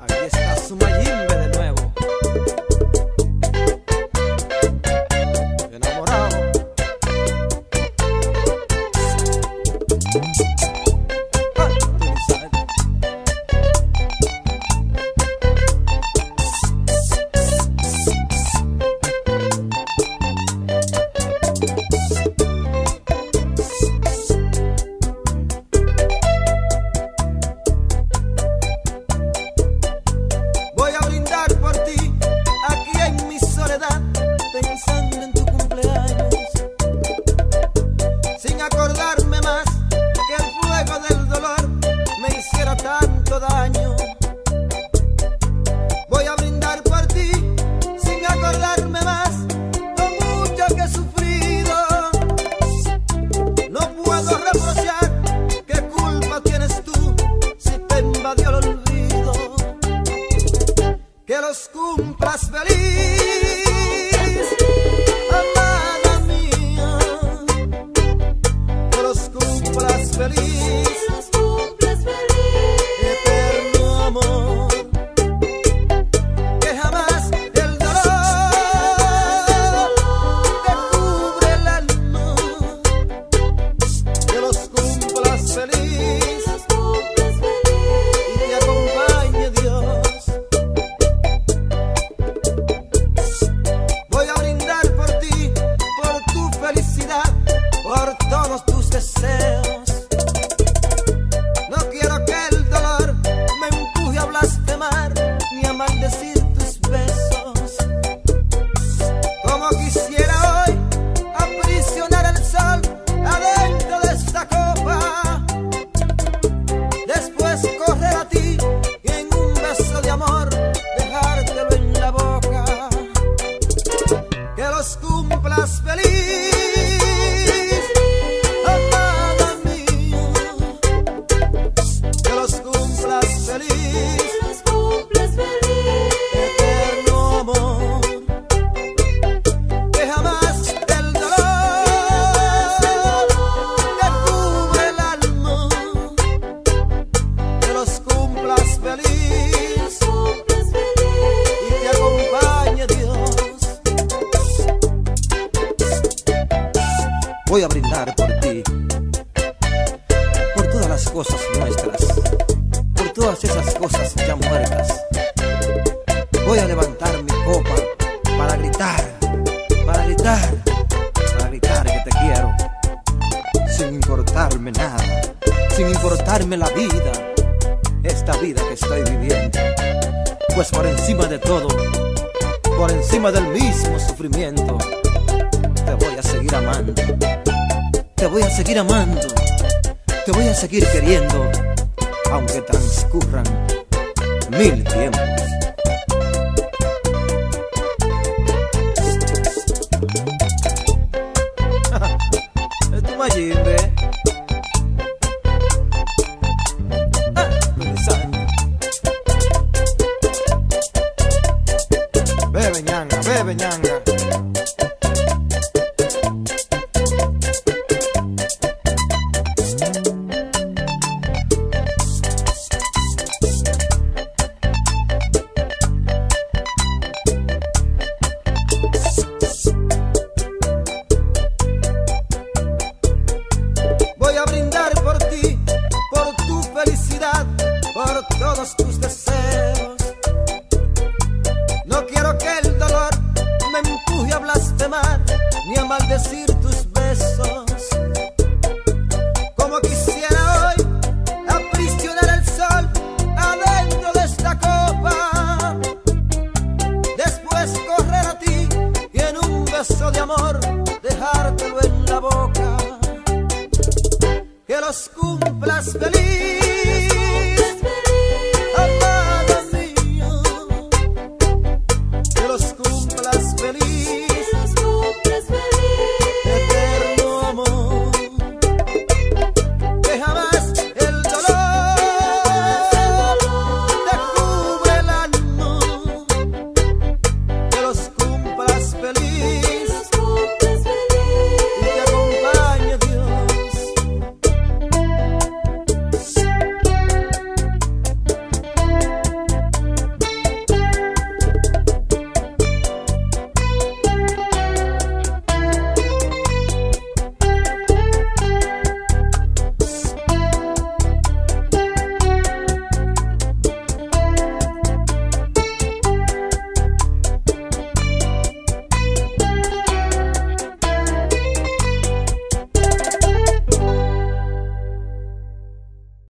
Aquí está su Sumayimbe de nuevo. Enamorado. voy a brindar por ti, por todas las cosas nuestras, por todas esas cosas ya muertas. Voy a levantar mi copa para gritar, para gritar, para gritar que te quiero, sin importarme nada, sin importarme la vida, esta vida que estoy viviendo. Pues por encima de todo, por encima del mismo sufrimiento, seguir amando. Te voy a seguir amando. Te voy a seguir queriendo. Aunque transcurran mil tiempos. es tu Mayimbe. Ah, bebe ñanga, bebe ñanga. ni a maldecir tus besos. Como quisiera hoy aprisionar el sol adentro de esta copa. Después correr a ti y en un beso de amor dejártelo en la boca. Que los cumplas feliz.